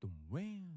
咚喂。